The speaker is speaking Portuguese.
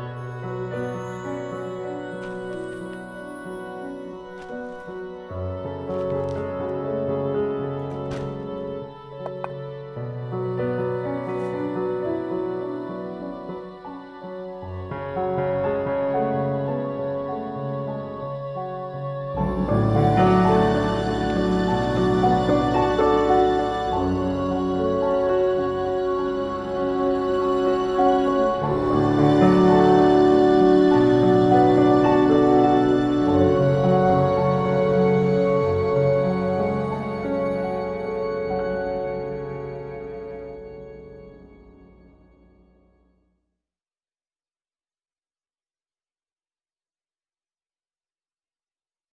Música